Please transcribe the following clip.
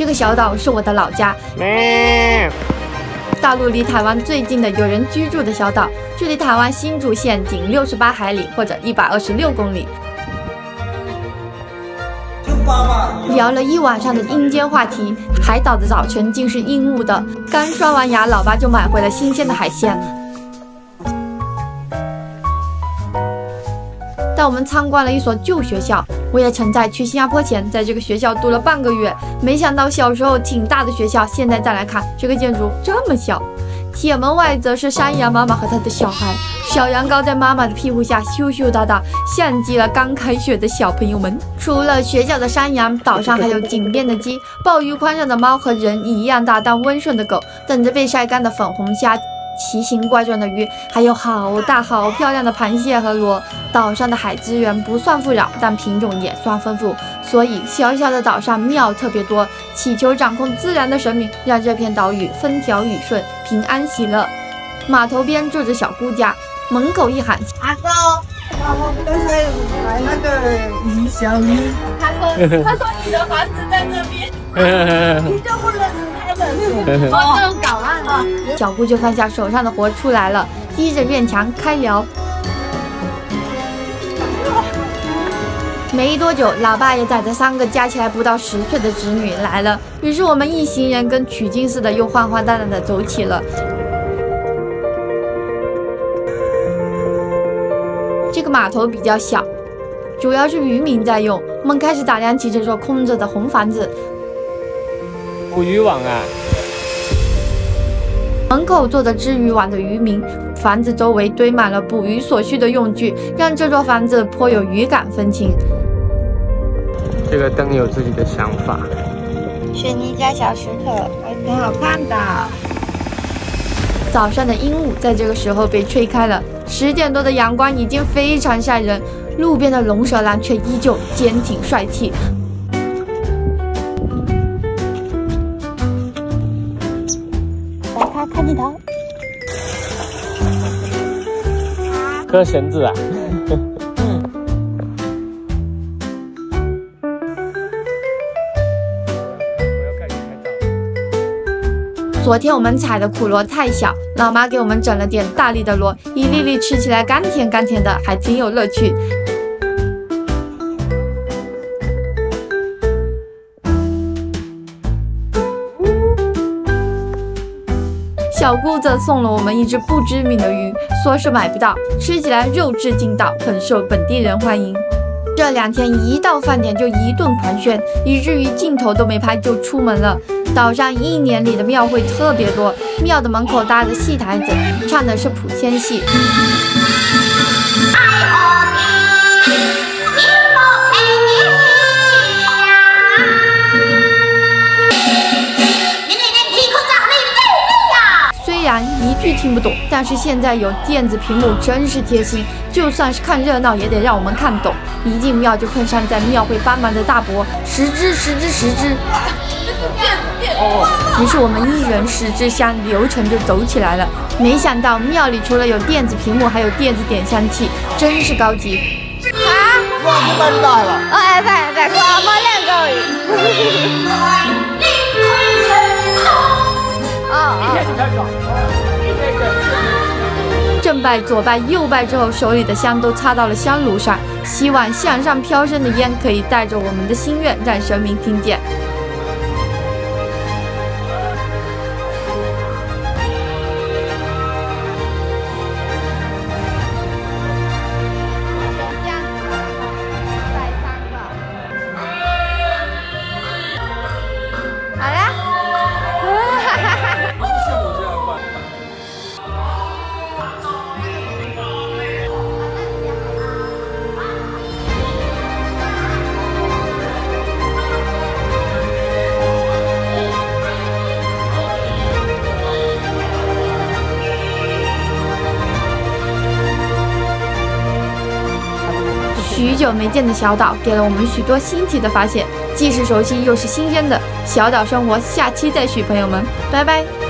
这个小岛是我的老家，大陆离台湾最近的有人居住的小岛，距离台湾新竹县仅六十八海里或者一百二十六公里。聊了一晚上的阴间话题，海岛的早晨竟是阴雾的。刚刷完牙，老爸就买回了新鲜的海鲜。带我们参观了一所旧学校，我也曾在去新加坡前，在这个学校读了半个月。没想到小时候挺大的学校，现在再来看，这个建筑这么小。铁门外则是山羊妈妈和她的小孩，小羊羔在妈妈的庇护下羞羞答答，像极了刚开学的小朋友们。除了学校的山羊，岛上还有井边的鸡、鲍鱼宽上的猫和人一样大但温顺的狗，等着被晒干的粉红虾。奇形怪状的鱼，还有好大好漂亮的螃蟹和螺。岛上的海资源不算富饶，但品种也算丰富，所以小小的岛上庙特别多，祈求掌控自然的神明，让这片岛屿风调雨顺、平安喜乐。码头边住着小姑家，门口一喊：“阿公，刚才买那个鱼小鱼。”他说：“他说你的房子在这边，你就不认识。”哦，搞案了！小姑就放下手上的活出来了，依着院墙开聊。没多久，老爸也带着三个加起来不到十岁的侄女来了。于是我们一行人跟取经似的，又晃晃荡荡的走起了。这个码头比较小，主要是渔民在用。我们开始打量起这座空着的红房子。捕鱼网啊！门口坐着织渔网的渔民，房子周围堆满了捕鱼所需的用具，让这座房子颇有渔港风情。这个灯有自己的想法。水泥加小石头，还挺好看的。早上的鹦鹉在这个时候被吹开了，十点多的阳光已经非常晒人，路边的龙舌兰却依旧坚挺帅气。割绳子啊！昨天我们采的苦螺太小，老妈给我们整了点大粒的螺，一粒粒吃起来甘甜甘甜的，还挺有乐趣。小姑子送了我们一只不知名的鱼，说是买不到，吃起来肉质劲道，很受本地人欢迎。这两天一到饭点就一顿狂炫，以至于镜头都没拍就出门了。岛上一年里的庙会特别多，庙的门口搭着戏台子，唱的是普仙戏。一句听不懂，但是现在有电子屏幕真是贴心，就算是看热闹也得让我们看懂。一进庙就碰上在庙会帮忙的大伯，十只十只十支。于是我们一人十支香，流程就走起来了。没想到庙里除了有电子屏幕，还有电子点香器，真是高级。啊！哇，你买的大了。哎，在在，我买两个。拜、左拜、右拜之后，手里的香都插到了香炉上，希望向上飘升的烟可以带着我们的心愿，让神明听见。久没见的小岛，给了我们许多新奇的发现，既是熟悉又是新鲜的小岛生活。下期再续，朋友们，拜拜。